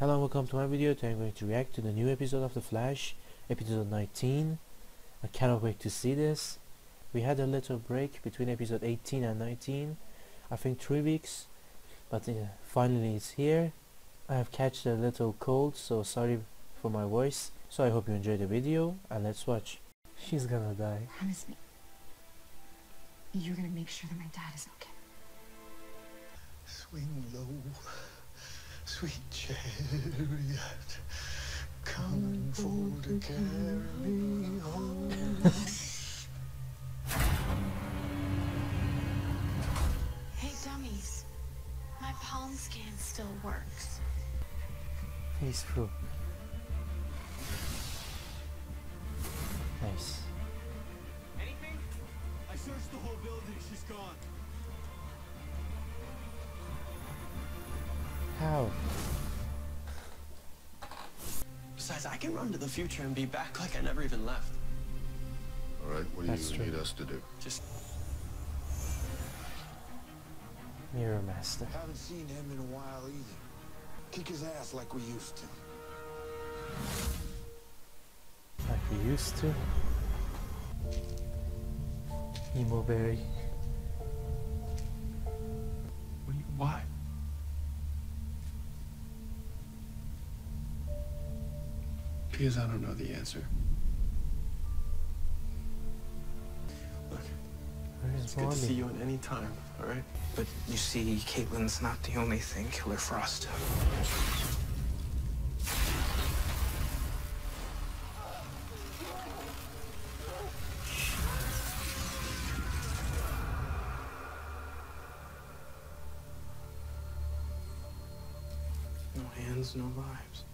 Hello and welcome to my video. Today I'm going to react to the new episode of The Flash, episode 19. I cannot wait to see this. We had a little break between episode 18 and 19, I think 3 weeks, but uh, finally it's here. I have catched a little cold, so sorry for my voice. So I hope you enjoy the video and let's watch. She's gonna die. Promise me. You're gonna make sure that my dad is okay. Swing low, sweet chariot, coming for to carry me home. Hey dummies, my palm scan still works. He's through. Nice. Anything? I searched the whole building. She's gone. How? Besides, I can run to the future and be back like I never even left. All right, what do That's you true. need us to do? Just Mirror Master. Haven't seen him in a while either. Kick his ass like we used to. Like we used to. Emo Barry. what do you, why? Because I don't know the answer. Look, it's good to see you at any time, all right? But you see, Caitlin's not the only thing Killer Frost. No hands, no lives.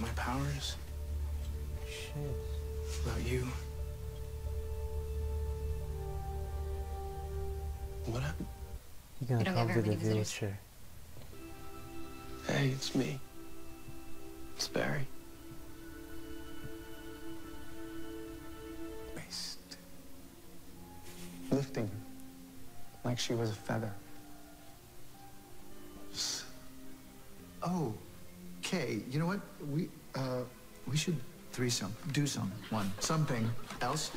Without my powers, Shit. without you, What happened? He gonna We don't come have to very the many visitors. wheelchair. Hey, it's me. It's Barry. Waist. Lifting her like she was a feather. Oh, okay. You know what? We uh we should threesome. Do some one something else.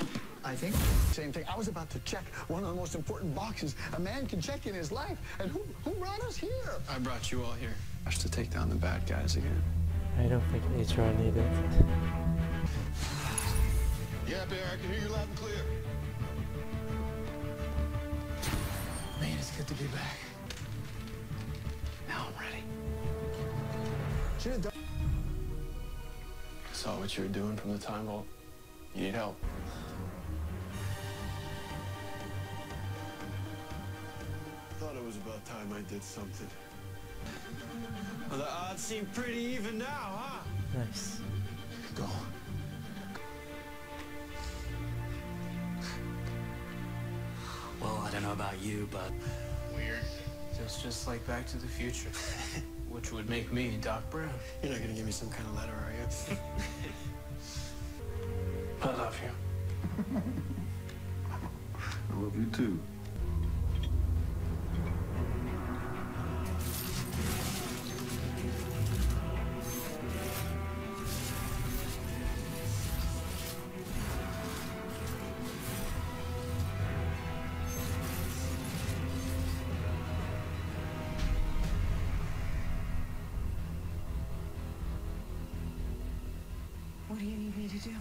I think. Same thing. I was about to check one of the most important boxes a man can check in his life. And who, who brought us here? I brought you all here. Just to take down the bad guys again. I don't think HR needed. Yeah, Bear, I can hear you loud and clear. Man, it's good to be back. Should have. I saw what you were doing from the time vault. You need help. Thought it was about time I did something. Well, the odds seem pretty even now, huh? Nice. Go. well, I don't know about you, but. Weird. It's just like Back to the Future. Which would make me Doc Brown. You're not gonna give me some kind of letter, are you? I love you. I love you too. What do you need me to do?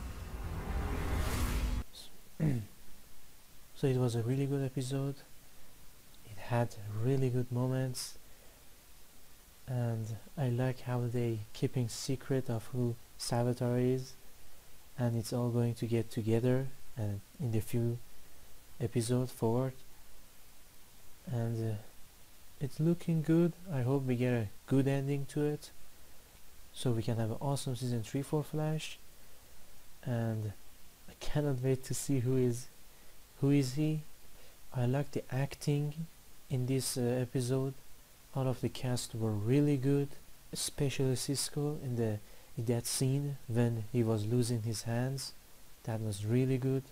So it was a really good episode. It had really good moments. And I like how they keeping secret of who Savitar is. And it's all going to get together and in the few episodes forward. And uh, it's looking good. I hope we get a good ending to it. So we can have an awesome season 3 for Flash. And I cannot wait to see who is who is he? I like the acting in this uh, episode. All of the cast were really good, especially Cisco in the in that scene when he was losing his hands. That was really good.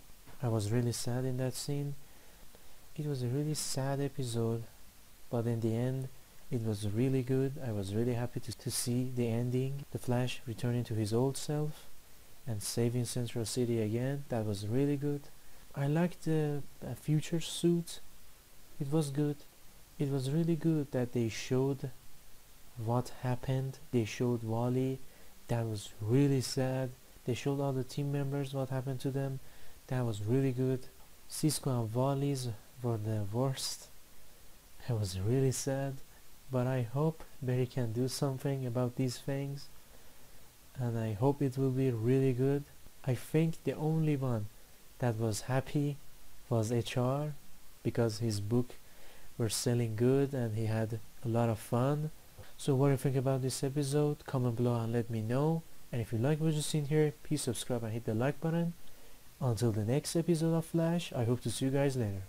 I was really sad in that scene. It was a really sad episode, but in the end, It was really good. I was really happy to, to see the ending. The Flash returning to his old self and saving Central City again. That was really good. I liked the uh, future suit. It was good. It was really good that they showed what happened. They showed Wally. That was really sad. They showed all the team members what happened to them. That was really good. Cisco and Wally's were the worst. It was really sad. But I hope Barry can do something about these things. And I hope it will be really good. I think the only one that was happy was HR because his book were selling good and he had a lot of fun. So what do you think about this episode? Comment below and let me know. And if you like what you've seen here, please subscribe and hit the like button. Until the next episode of Flash, I hope to see you guys later.